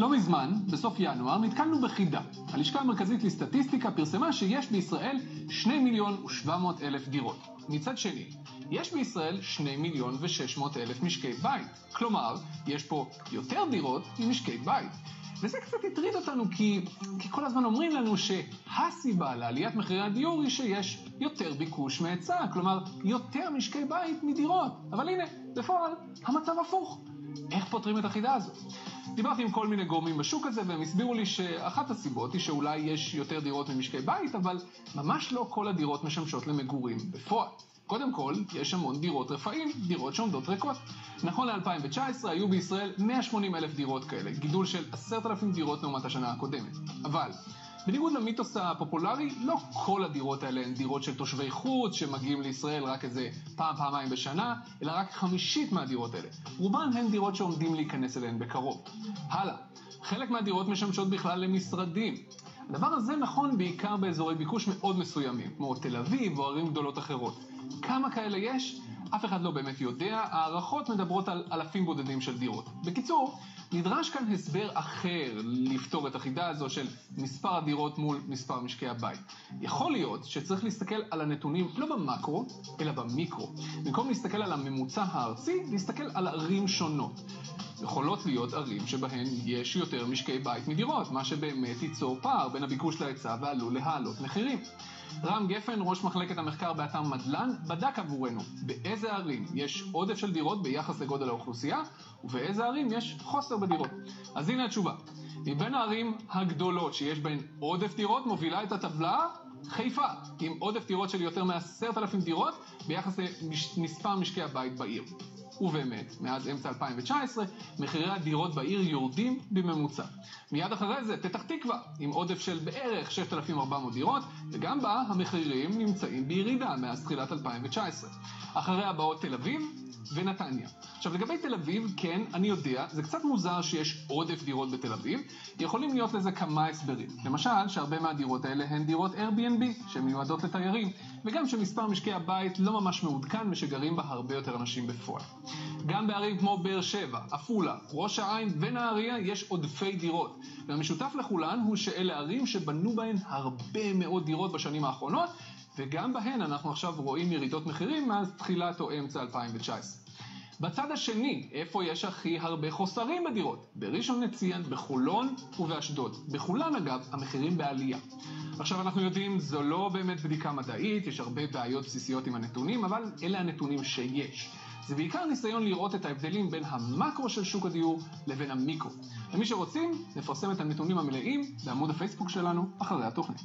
לא מזמן, בסוף ינואר, נתקלנו בחידה. הלשכה המרכזית לסטטיסטיקה פרסמה שיש בישראל 2 מיליון ו-700 אלף דירות. מצד שני, יש בישראל 2 מיליון ו-600 אלף משקי בית. כלומר, יש פה יותר דירות ממשקי בית. וזה קצת הטריד אותנו כי, כי כל הזמן אומרים לנו שהסיבה לעליית מחירי הדיור היא שיש יותר ביקוש מהיצע, כלומר יותר משקי בית מדירות. אבל הנה, בפועל המצב הפוך. איך פותרים את החידה הזו? דיברתי עם כל מיני גורמים בשוק הזה והם הסבירו לי שאחת הסיבות היא שאולי יש יותר דירות ממשקי בית, אבל ממש לא כל הדירות משמשות למגורים בפועל. קודם כל, יש המון דירות רפאים, דירות שעומדות ריקות. נכון ל-2019 היו בישראל 180 אלף דירות כאלה, גידול של 10,000 דירות לעומת השנה הקודמת. אבל, בניגוד למיתוס הפופולרי, לא כל הדירות האלה הן דירות של תושבי חוץ שמגיעים לישראל רק איזה פעם, פעמיים בשנה, אלא רק חמישית מהדירות האלה. רובן הן דירות שעומדים להיכנס אליהן בקרוב. הלאה, חלק מהדירות משמשות בכלל למשרדים. הדבר הזה נכון בעיקר באזורי ביקוש מאוד מסוימים, כמו תל אביב או ערים גדולות אחרות. כמה כאלה יש? אף אחד לא באמת יודע, הערכות מדברות על אלפים בודדים של דירות. בקיצור, נדרש כאן הסבר אחר לפתור את החידה הזו של מספר הדירות מול מספר משקי הבית. יכול להיות שצריך להסתכל על הנתונים לא במקרו, אלא במיקרו. במקום להסתכל על הממוצע הארצי, להסתכל על ערים שונות. יכולות להיות ערים שבהן יש יותר משקי בית מדירות, מה שבאמת ייצור פער בין הביקוש להיצע ועלול להעלות מחירים. רם גפן, ראש מחלקת המחקר באתר מדלן, בדק עבורנו באיזה ערים יש עודף של דירות ביחס לגודל האוכלוסייה ובאיזה ערים יש חוסר בדירות. אז הנה התשובה. מבין הערים הגדולות שיש בהן עודף דירות מובילה את הטבלה חיפה, עם עודף דירות של יותר מ-10,000 דירות ביחס למספר משקי הבית בעיר. ובאמת, מאז אמצע 2019, מחירי הדירות בעיר יורדים בממוצע. מיד אחרי זה, פתח תקווה, עם עודף של בערך 6,400 דירות, וגם בה המחירים נמצאים בירידה מאז תחילת 2019. אחריה באות תל אביב ונתניה. עכשיו לגבי תל אביב, כן, אני יודע, זה קצת מוזר שיש עודף דירות בתל אביב, יכולים להיות לזה כמה הסברים. למשל, שהרבה מהדירות האלה הן דירות Airbnb, שמיועדות לתיירים, וגם שמספר משקי הבית לא ממש מעודכן ושגרים בה הרבה יותר אנשים בפועל. גם בערים כמו באר שבע, עפולה, ראש העין ונהריה יש עודפי דירות, והמשותף לכולן הוא שאלה ערים שבנו בהן הרבה מאוד דירות בשנים האחרונות, וגם בהן אנחנו עכשיו רואים ירידות מחירים מאז תחילת או אמצע 2019. בצד השני, איפה יש הכי הרבה חוסרים בדירות? בראשון לציין, בחולון ובאשדוד. בכולן אגב, המחירים בעלייה. עכשיו אנחנו יודעים, זו לא באמת בדיקה מדעית, יש הרבה בעיות בסיסיות עם הנתונים, אבל אלה הנתונים שיש. זה בעיקר ניסיון לראות את ההבדלים בין המקרו של שוק הדיור לבין המיקרו. למי שרוצים, נפרסם את הנתונים המלאים בעמוד הפייסבוק שלנו אחרי התוכנית.